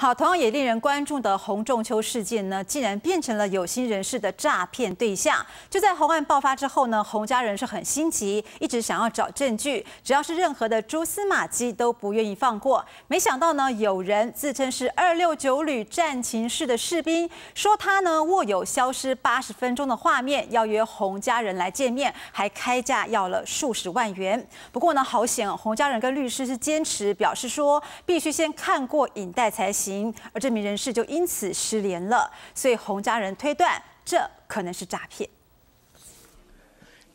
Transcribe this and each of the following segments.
好，同样也令人关注的洪仲秋事件呢，竟然变成了有心人士的诈骗对象。就在红案爆发之后呢，洪家人是很心急，一直想要找证据，只要是任何的蛛丝马迹都不愿意放过。没想到呢，有人自称是二六九旅战情室的士兵，说他呢握有消失八十分钟的画面，要约洪家人来见面，还开价要了数十万元。不过呢，好险，洪家人跟律师是坚持表示说，必须先看过影带才行。而这名人士就因此失联了，所以洪家人推断这可能是诈骗。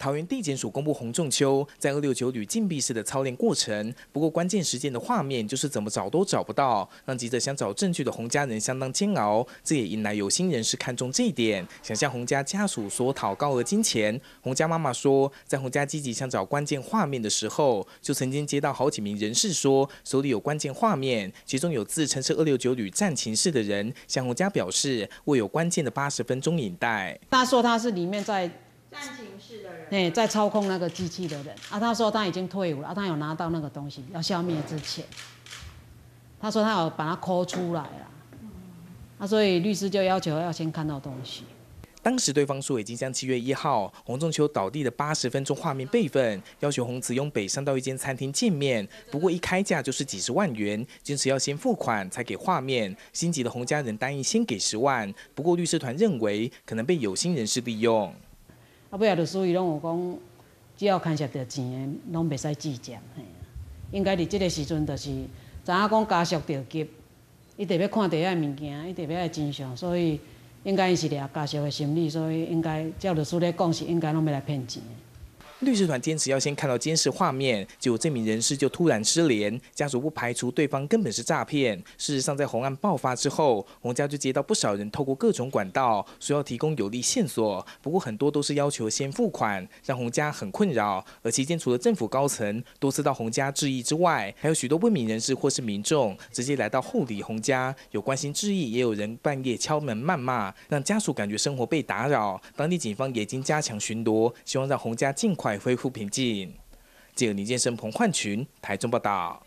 桃园地检署公布洪仲秋在二六九旅禁闭室的操练过程，不过关键时间的画面就是怎么找都找不到，让急着想找证据的洪家人相当煎熬。这也引来有心人士看中这一点，想向洪家家属索讨高额金钱。洪家妈妈说，在洪家积极想找关键画面的时候，就曾经接到好几名人士说手里有关键画面，其中有自称是二六九旅战情室的人向洪家表示握有关键的八十分钟影带。他说他是里面在。战情室的人，哎，在操控那个机器的人啊，他说他已经退伍了啊，他有拿到那个东西要消灭之前，他说他有把它抠出来了，啊，所以律师就要求要先看到东西。当时对方说已经将七月一号洪仲秋倒地的八十分钟画面备份，要求洪子庸北上到一间餐厅见面，不过一开价就是几十万元，坚持要先付款才给画面。心急的洪家人答应先给十万，不过律师团认为可能被有心人士利用。啊，尾啊，律师伊拢有讲，只要牵涉到钱的，拢袂使计较。嘿，应该伫即个时阵，就是知影讲家属着急，伊特别看第遐物件，伊特别爱真相，所以应该是掠家属的心理，所以应该照律师咧讲，是应该拢要来骗钱。律师团坚持要先看到监视画面，结果这名人士就突然失联。家属不排除对方根本是诈骗。事实上，在红案爆发之后，洪家就接到不少人透过各种管道说要提供有利线索，不过很多都是要求先付款，让洪家很困扰。而期间，除了政府高层多次到洪家致意之外，还有许多不明人士或是民众直接来到后里洪家，有关心致意，也有人半夜敲门谩骂，让家属感觉生活被打扰。当地警方已经加强巡逻，希望让洪家尽快。恢复平静。记者李建生、彭焕群台中报道。